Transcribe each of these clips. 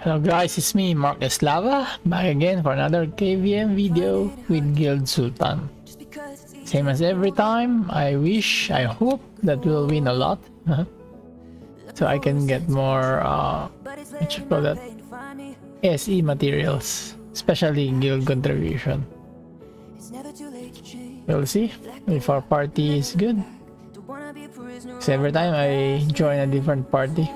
Hello guys, it's me, Mark Eslava, back again for another KVM video with Guild Sultan. Same as every time, I wish, I hope that we'll win a lot. so I can get more, uh, what call that, SE materials, especially Guild contribution. We'll see if our party is good. So every time I join a different party.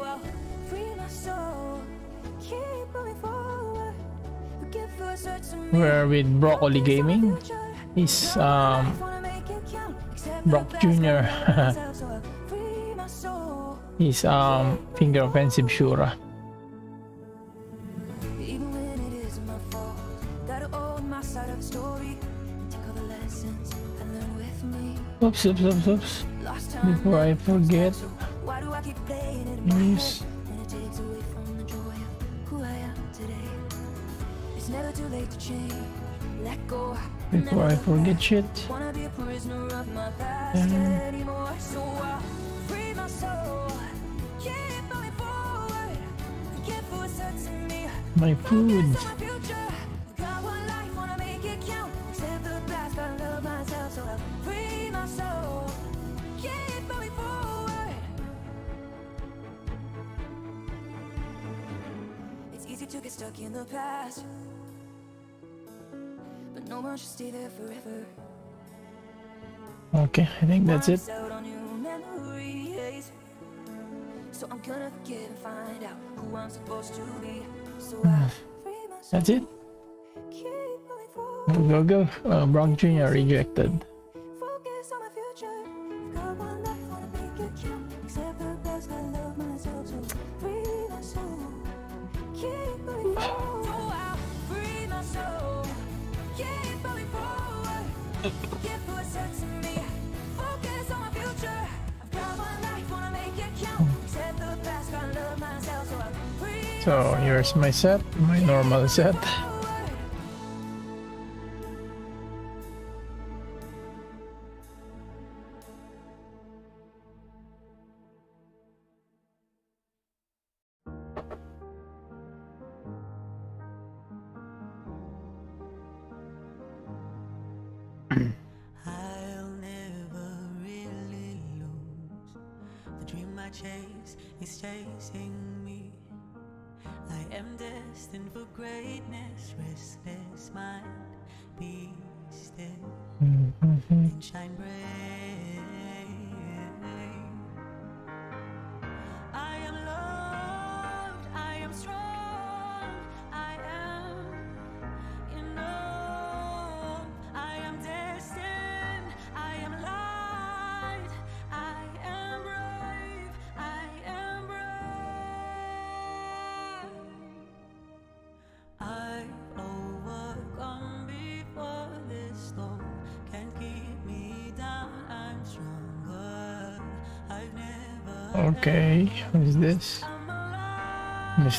We're with Broccoli Gaming. He's um Brock Jr. He's um finger offensive Shura. Oops, oops, oops, oops. Before I forget. Yes. Before I forget shit. My food. It's easy to get stuck in the past But no one should stay there forever Okay, I think that's it. Out on new memories. So I'm gonna forget and find out who I'm supposed to be So I That's it. forward Go go. Uh, Brock Jr. rejected. So here's my set, my normal set.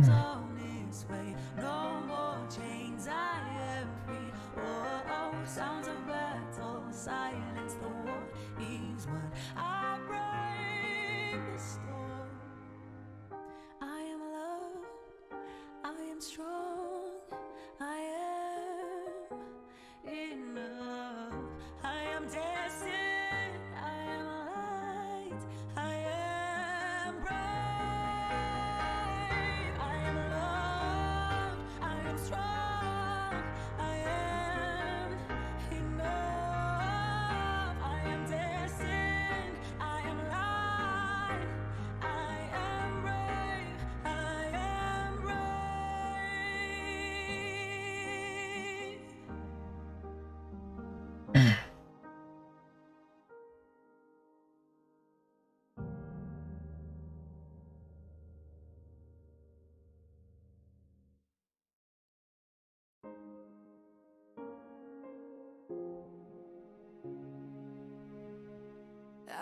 storms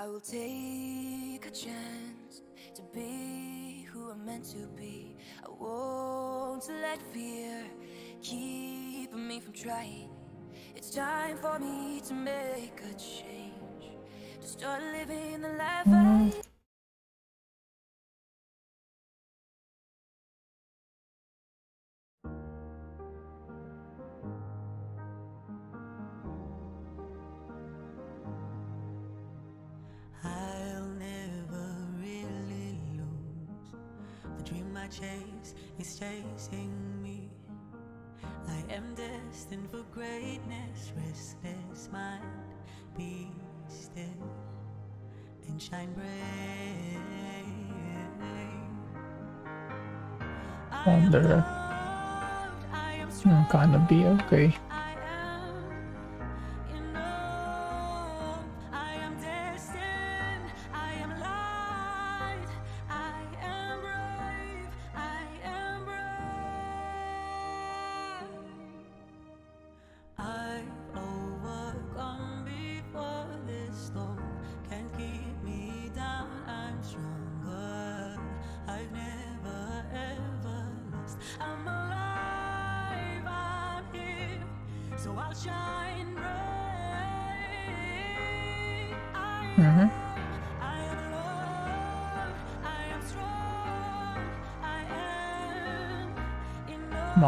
I will take a chance to be who I'm meant to be. I won't let fear keep me from trying. It's time for me to make a change, to start living the life I. chase is chasing me. I am destined for greatness, restless mind, be still and shine bright. Wonder. I'm gonna be okay.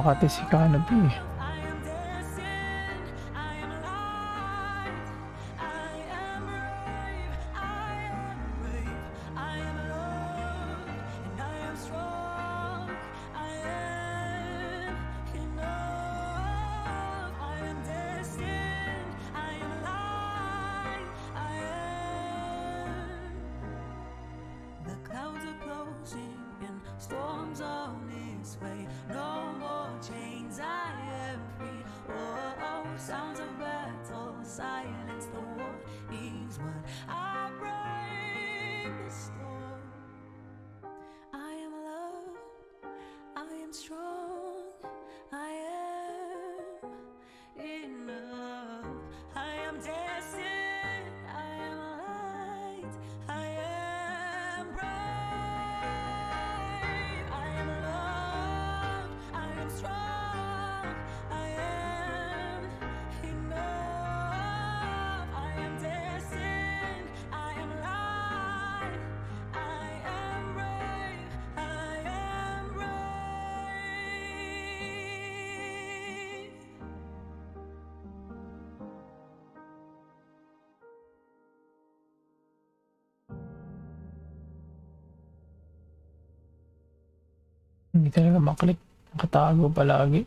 makati si Canopy eh. Hindi talaga maklik. Nakatago palagi.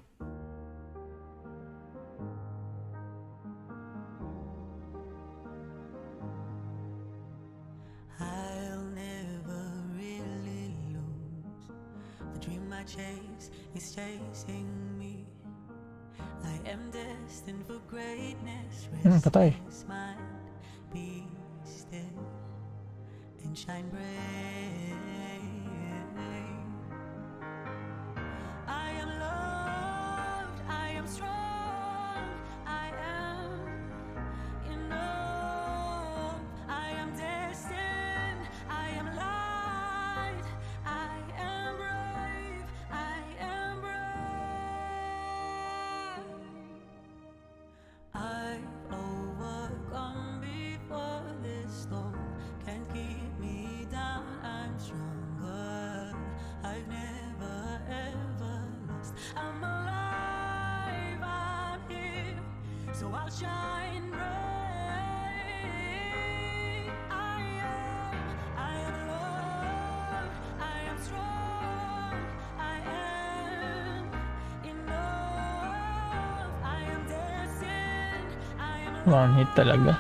One hit talaga.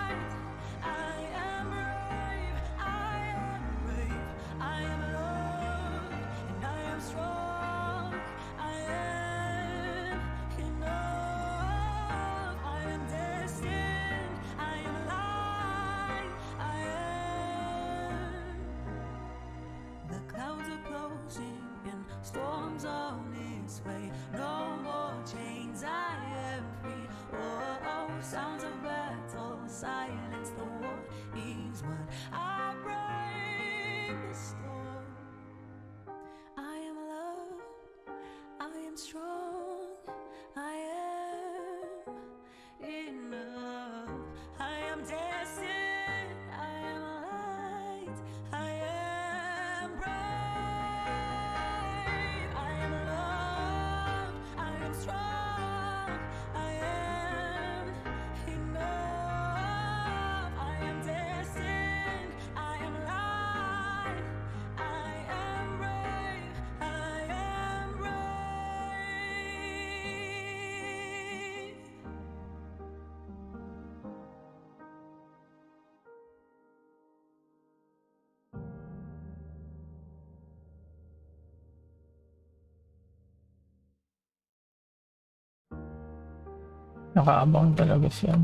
Nakaabang talaga siya.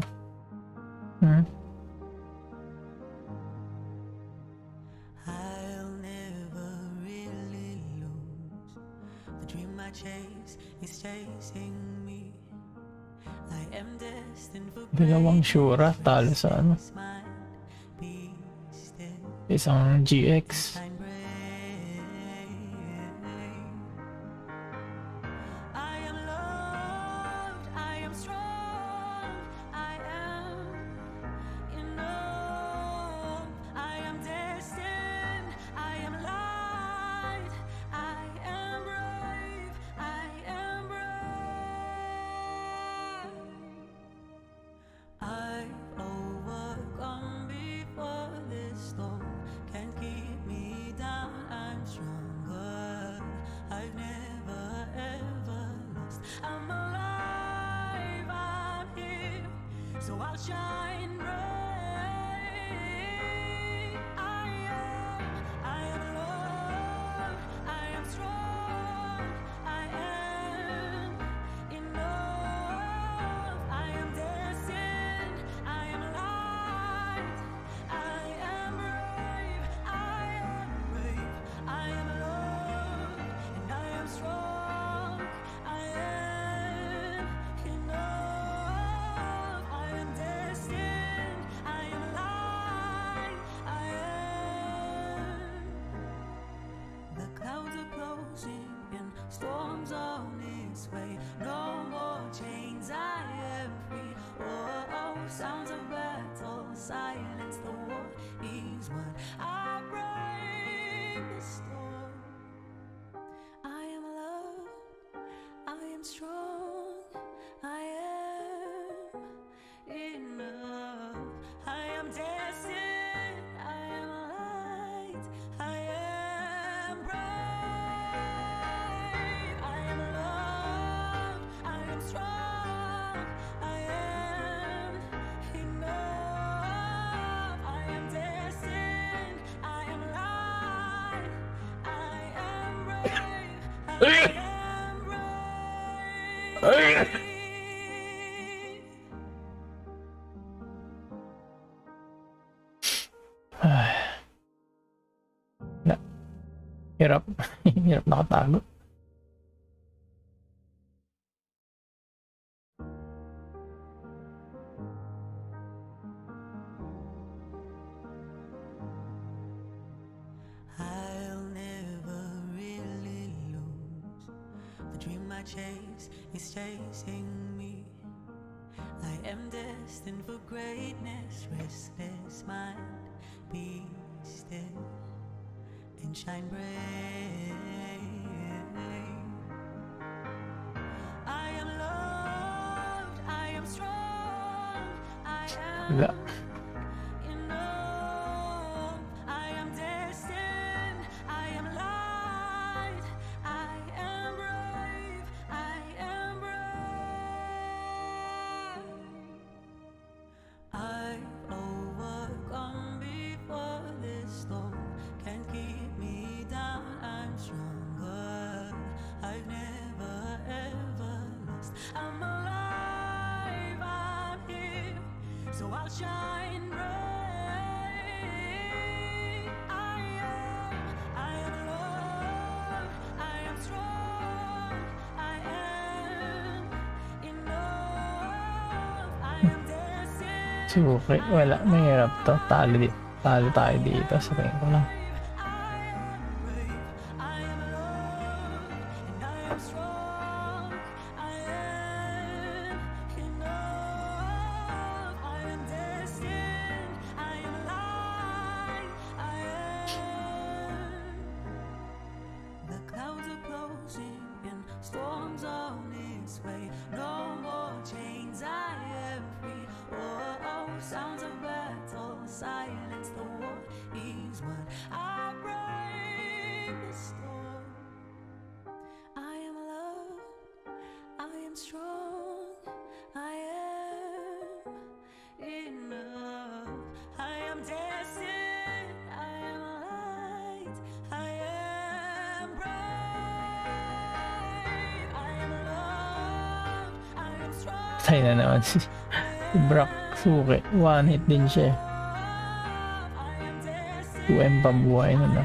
Hmm? Dalawang Shura talo sa ano? Isang GX. divine rain. rising and storms on its way. No not I chase is chasing me. I am destined for greatness, restless mind, be still and shine bright. لا. Siguro, wala, mahirap to. Talo, talo tayo dito sa tingin ko lang. naman si, si Brock Suke. One hit din siya. 2M pambuhay na na.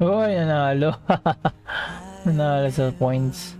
Uy, nanalo. nanalo sa points.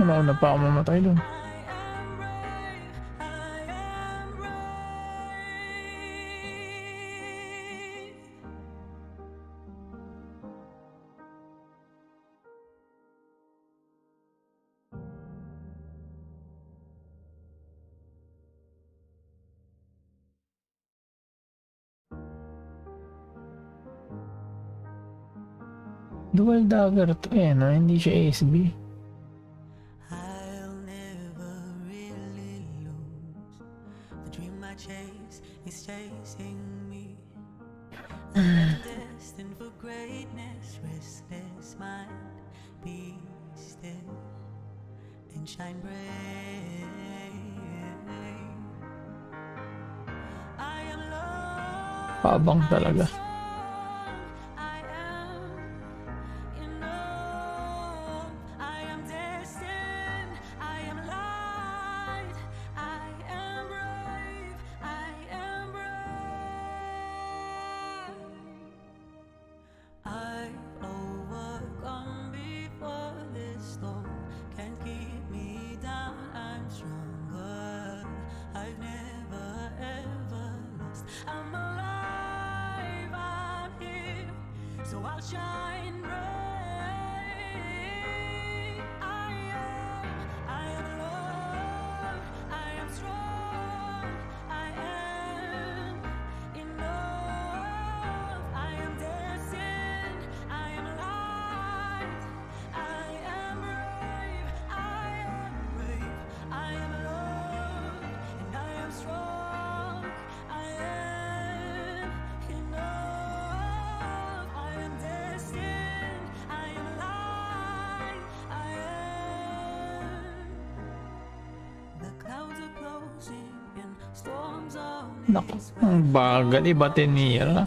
Mauna pa ako mamatay doon. Dual dagger to eh, no? Hindi siya ASB. balaga. I'll shine. Naku, ang bagal. Iba tinira.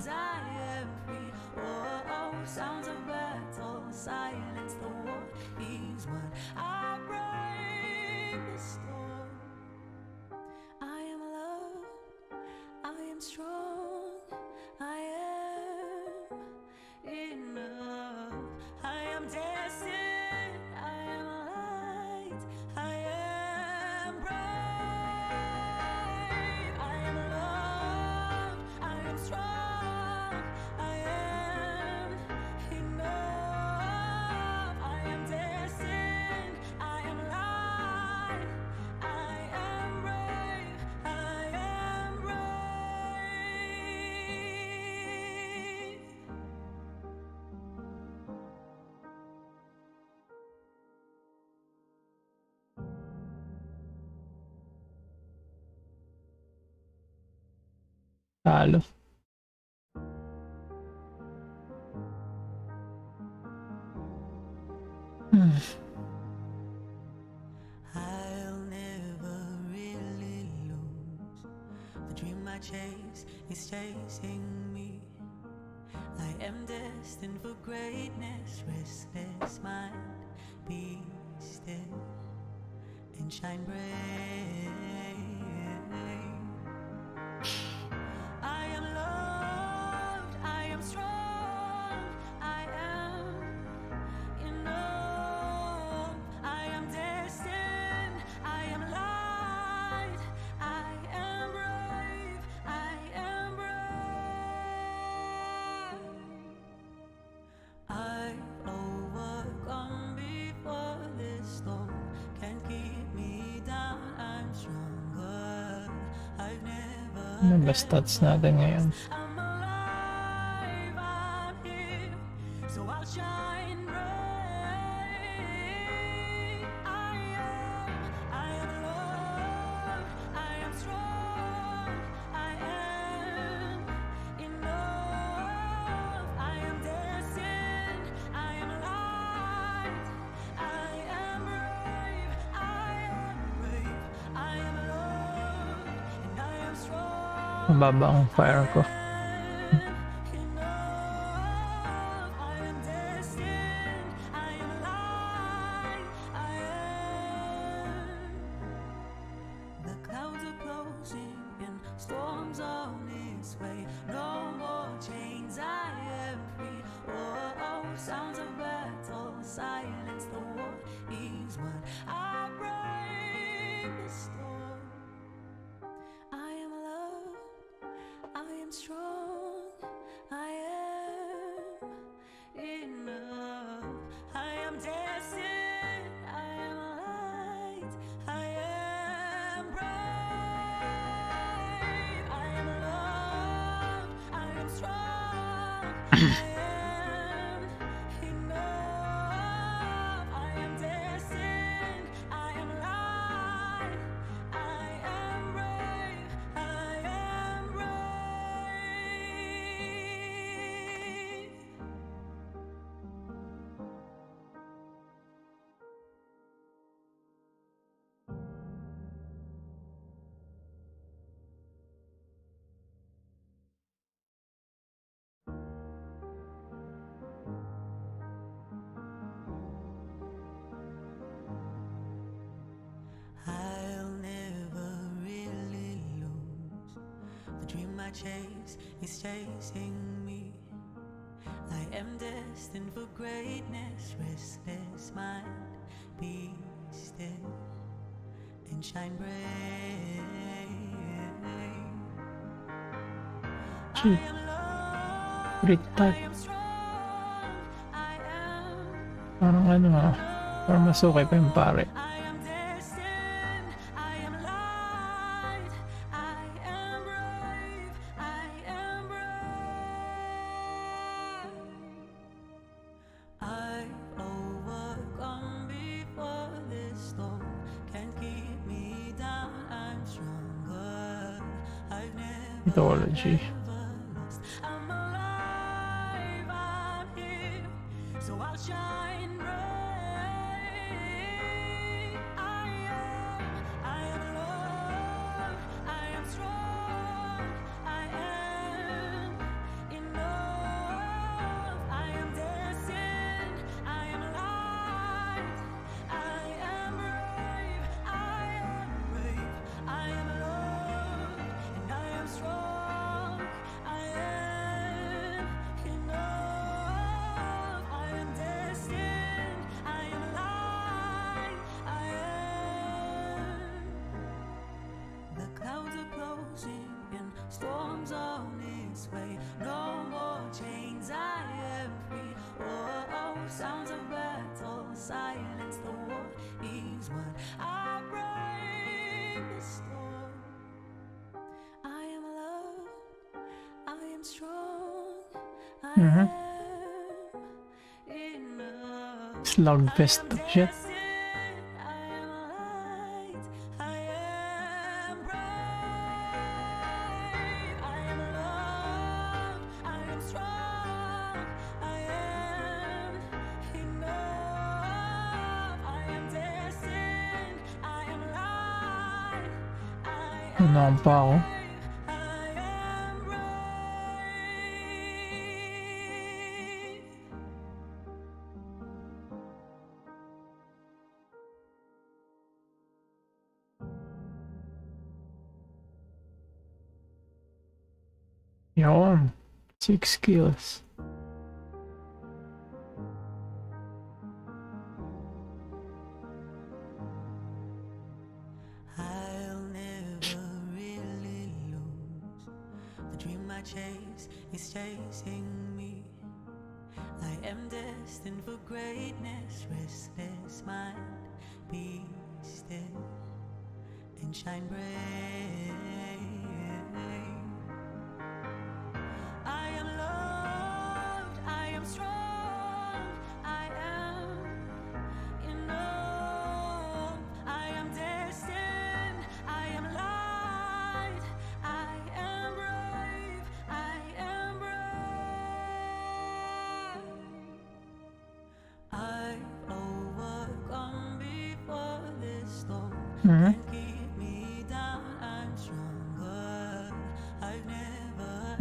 destined for greatness, restless mind, be still and shine bright. Ano ba stats natin ngayon? Baba ang fire ko. I chase he's chasing me. I am destined for greatness, restless mind, be still and shine bright. Great type. Parang ano ah, parang mas okay pa yung pare. Mm-hmm. Slugfest shit. skills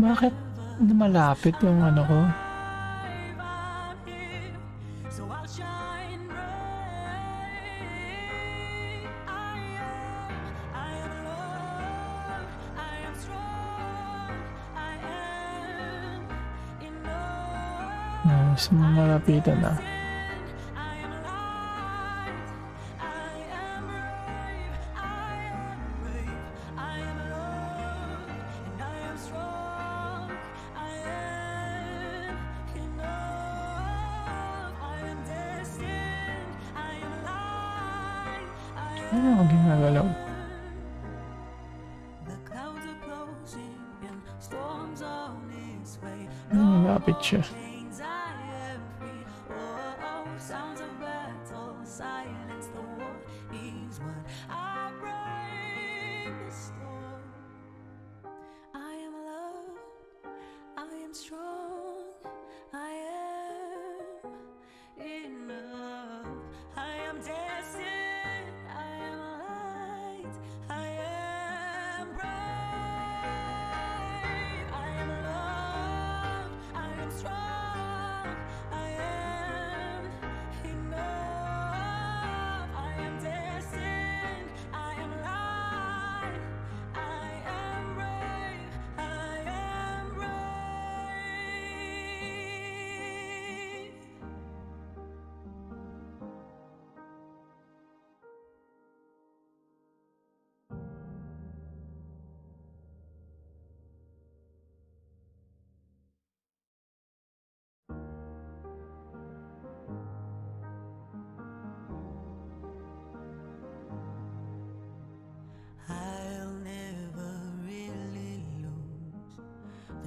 Bakit malapit yung ano ko? Mas malapitan na.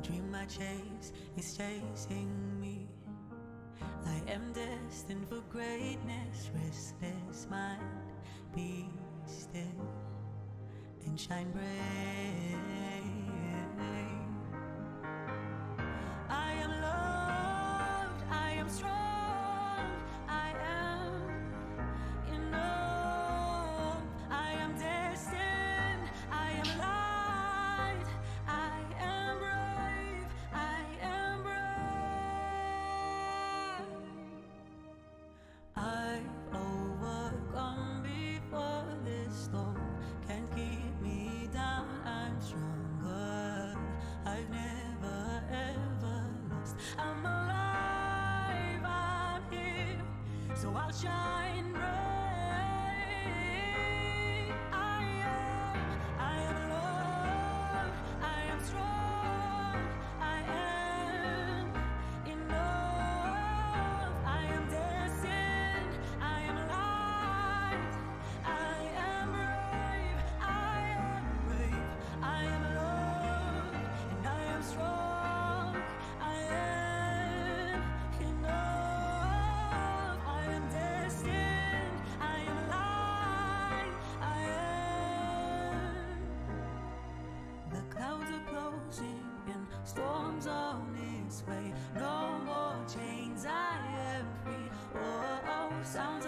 dream I chase is chasing me. I am destined for greatness, restless mind, be still and shine bright. sunshine. closing and storms on its way. No more chains, I am free. Oh, oh sounds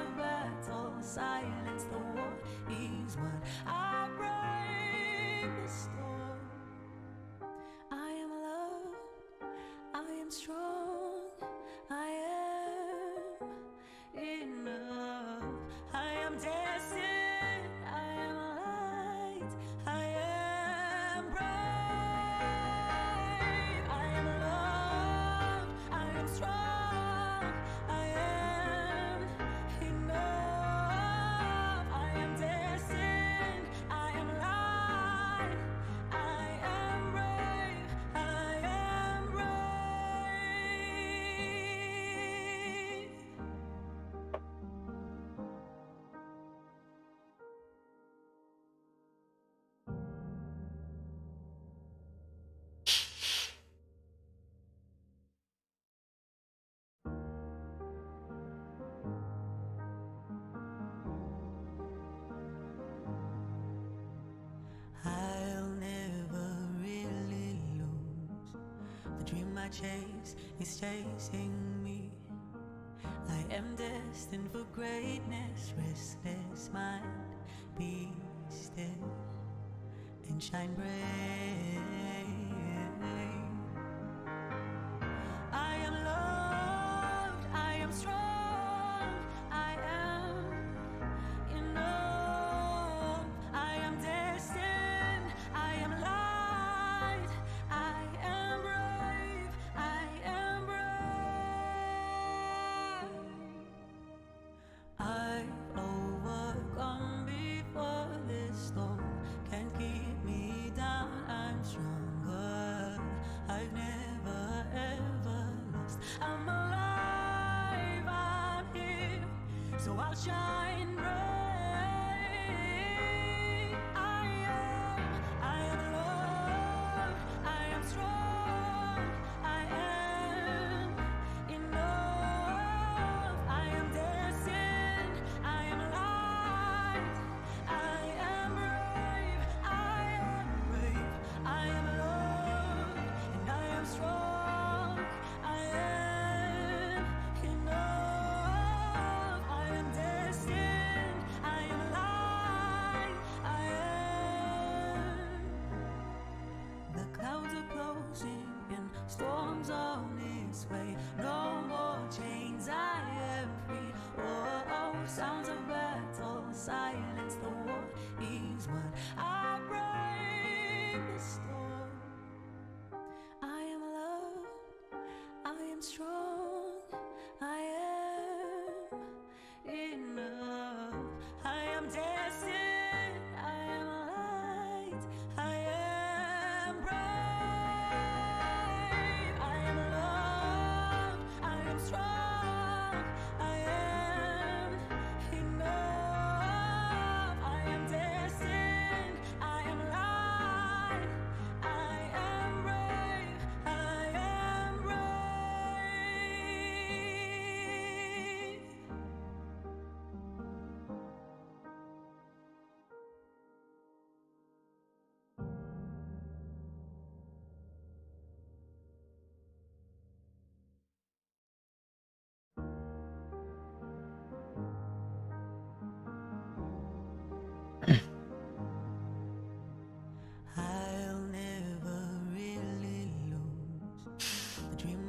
dream I chase is chasing me. I am destined for greatness, restless mind, be still and shine bright. so I'll shine.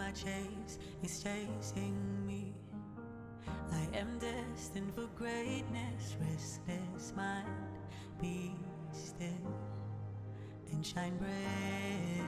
I chase is chasing me. I am destined for greatness, restless mind, be still and shine bright.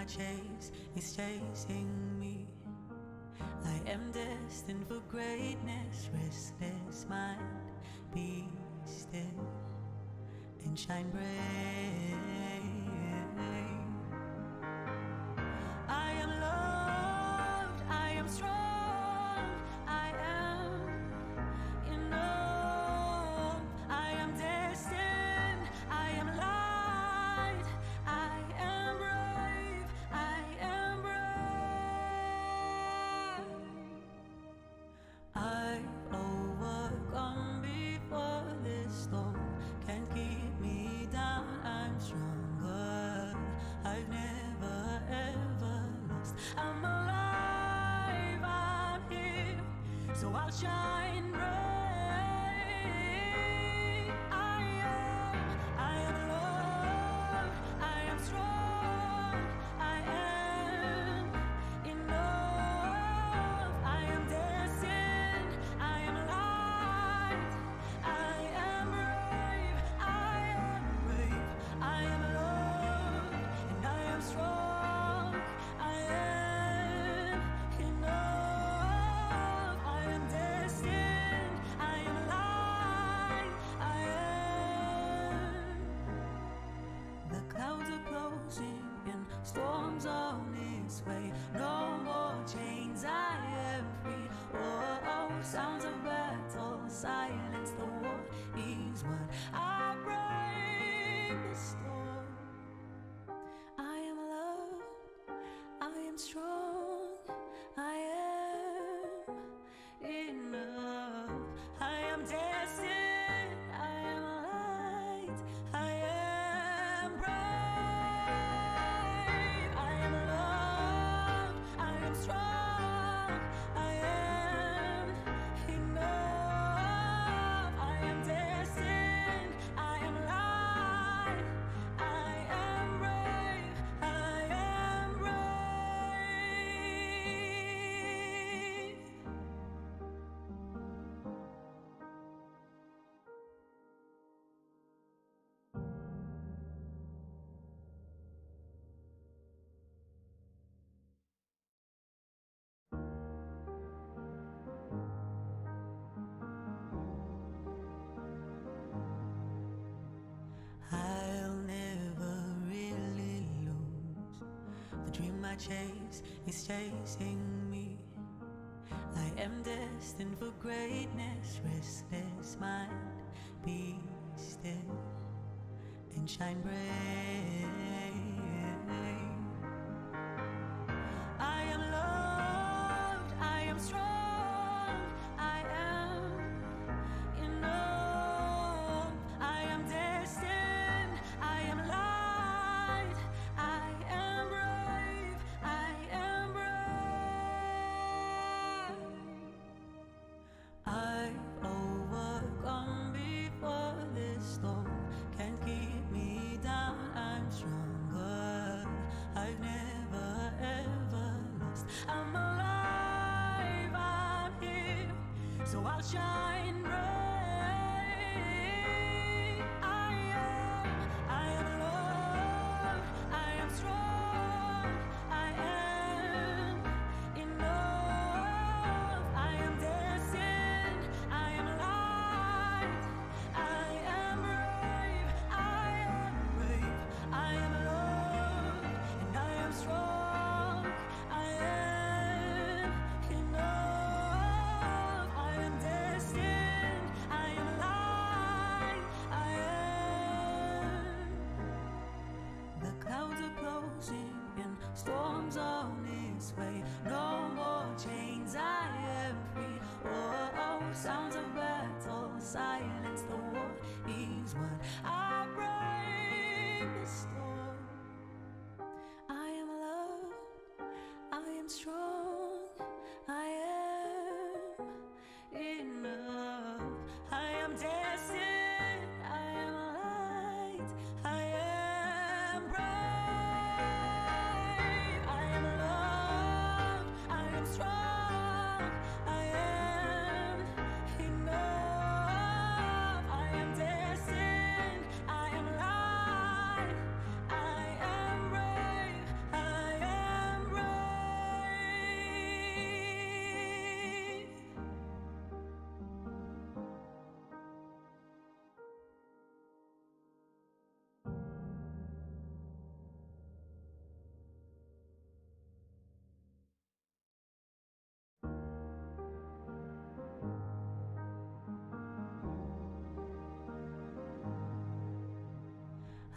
I chase is chasing me. I am destined for greatness, restless mind, be still and shine bright. singing storms on its way. No more chains, I am free. Oh, oh sounds of battle, silence. dream I chase is chasing me. I am destined for greatness, restless mind, be still and shine bright. shine. sounds of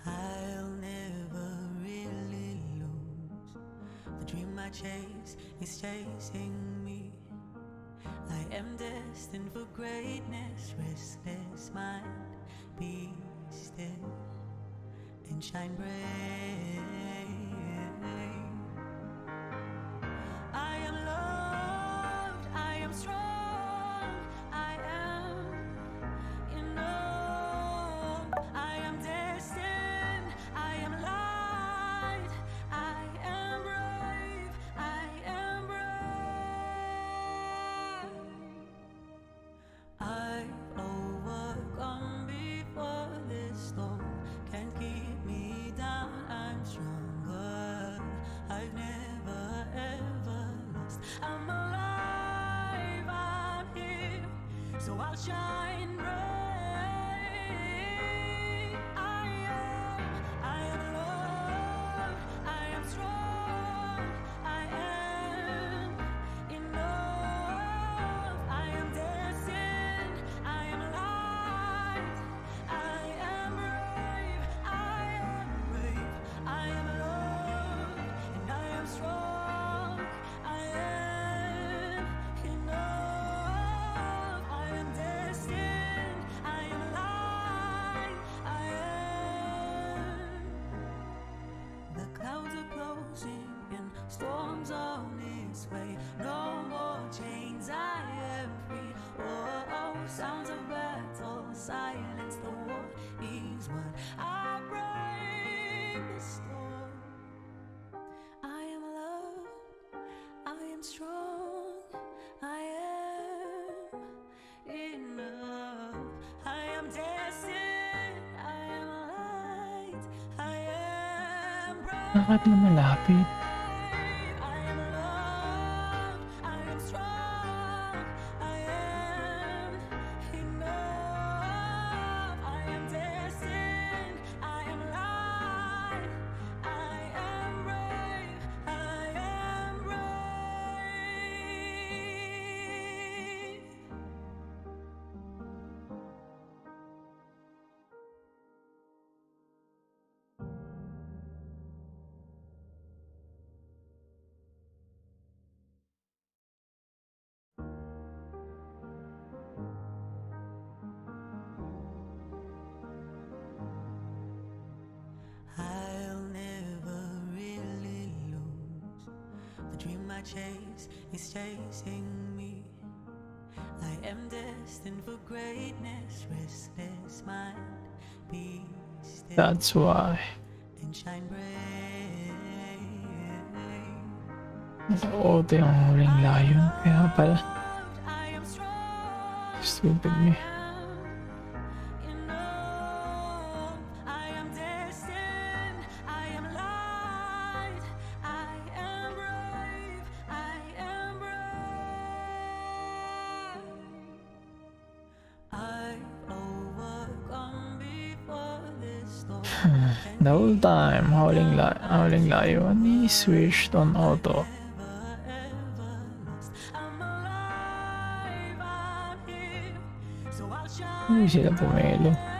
I'll never really lose. The dream I chase is chasing me. I am destined for greatness, restless mind, be still and shine bright. I'll shine. Storms on its way. No more chains, I am free. Oh, oh sounds of battle, silence the war is what I break the storm. I am alone, I am strong, I am enough. I am destined, I am light, I am. Nakad. chase is chasing me. I am destined for greatness, restless mind, be still. That's why. And shine bright. Oh, the only lion. Yeah, but. Stupid me. switched on auto. Uy, sila pumelo.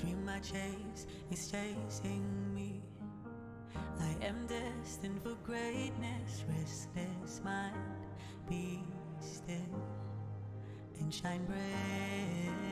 dream I chase is chasing me. I am destined for greatness, restless mind, be still and shine bright.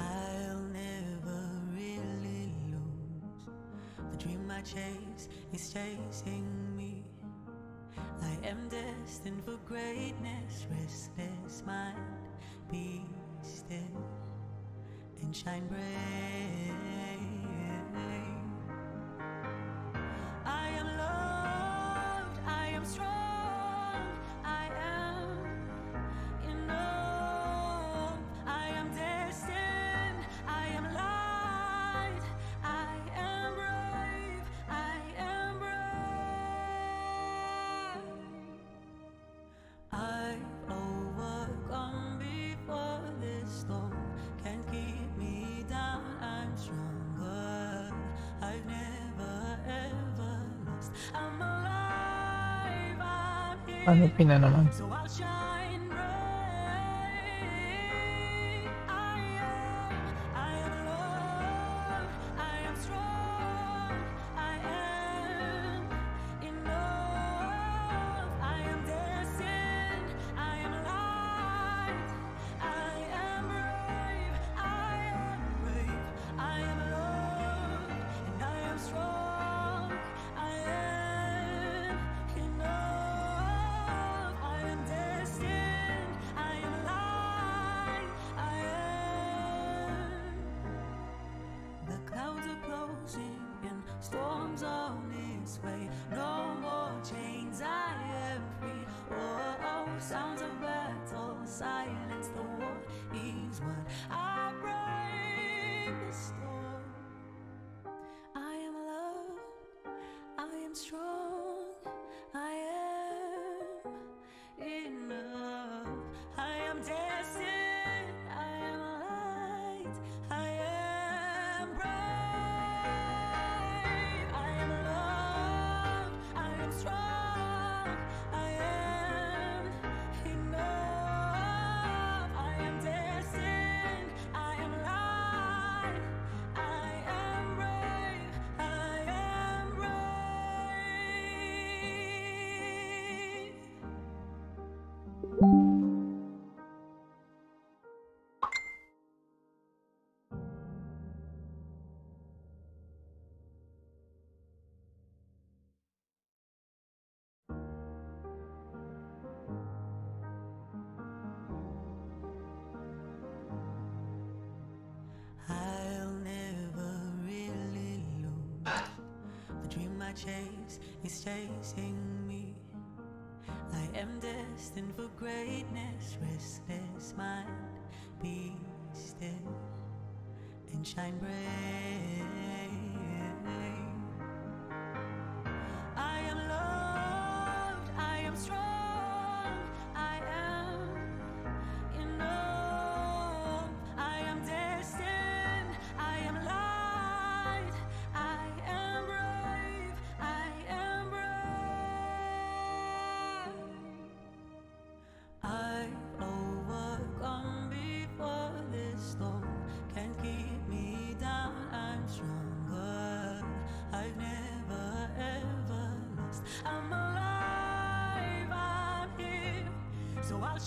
I'll never really lose. The dream I chase is chasing me. I am destined for greatness, restless mind, be still and shine bright. Ano pina naman? chase is chasing me. I am destined for greatness, restless mind, be still and shine bright.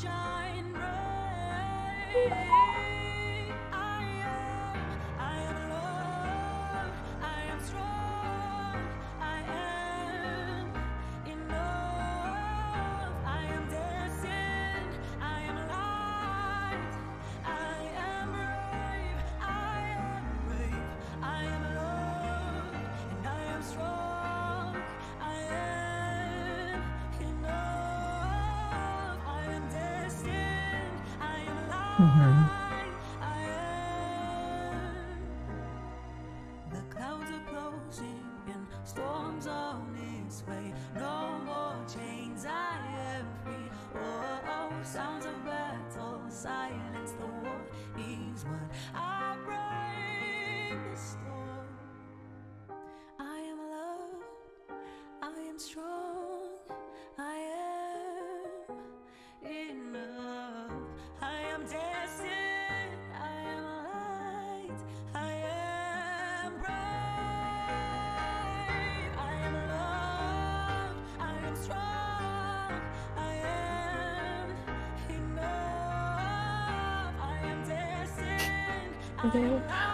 shine bright. Mm-hmm. Okay.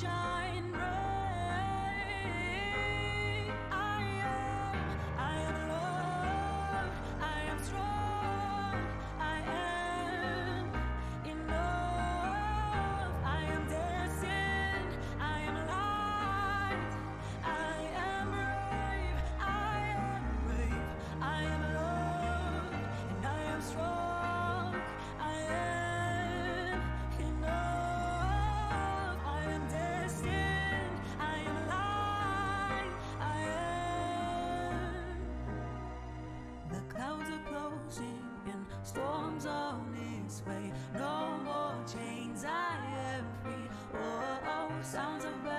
shine. Storms on its way. No more chains, I am free. Oh, oh sounds of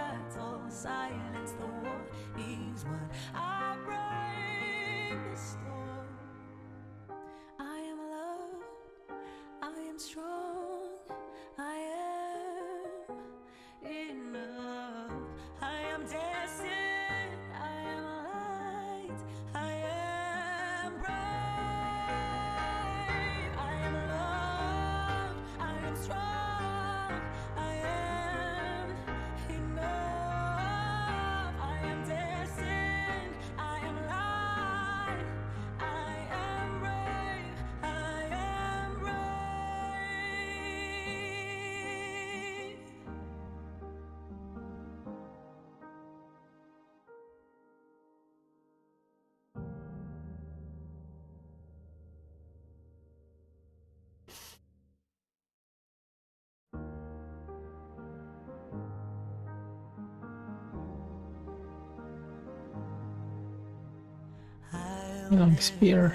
long spear.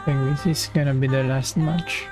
I think this is gonna be the last match.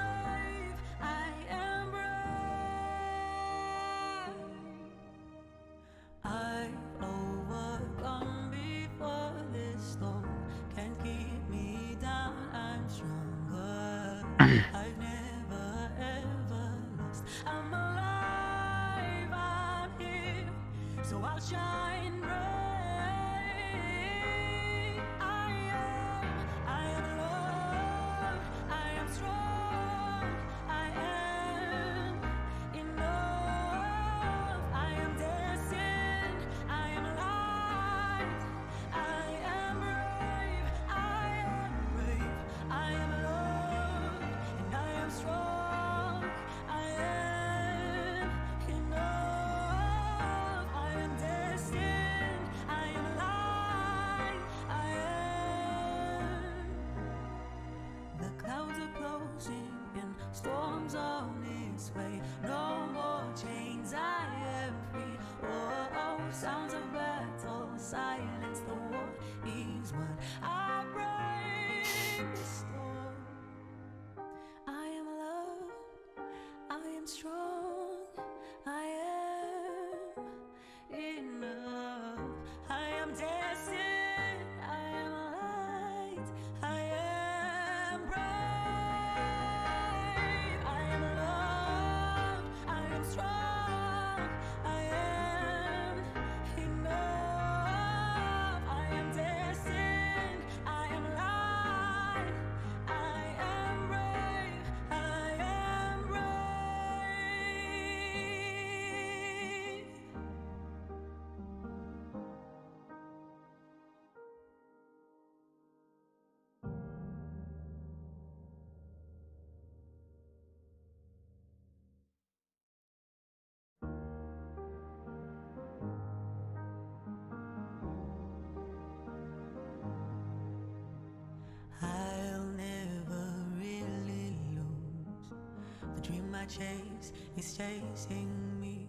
Chase is chasing me.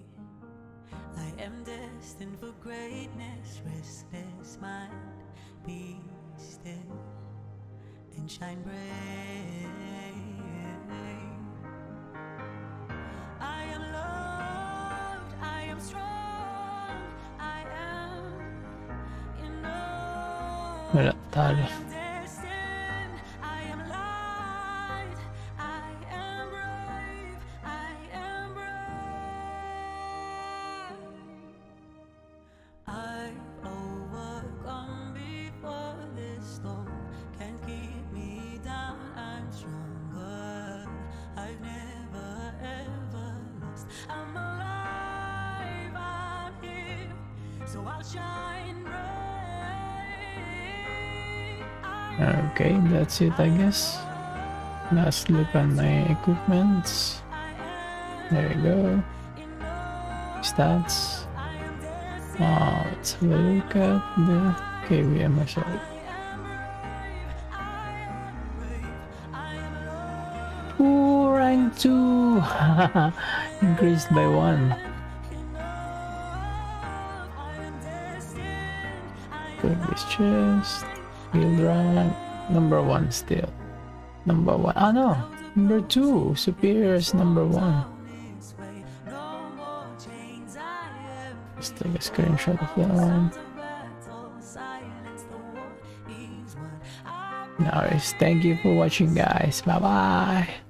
I am destined for greatness, restless mind, be still and shine bright. I am loved, I am strong, I am enough. That's it I guess. Last look on my equipment. There you go. Stats. Uh, let's have a look at the KVM myself. Ooh, rank 2! Increased by 1. Previous chest. Field rank. Number 1 still. Number 1. Ah no! Number 2. Superior is number 1. Let's take a screenshot of that one. Nice. Thank you for watching guys. Bye bye.